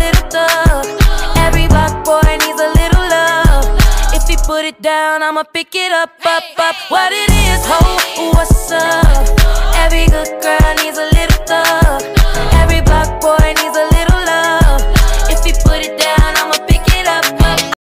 little thug. Every block boy needs a little love. If he put it down, I'ma pick it up, up, up. What it is, ho? What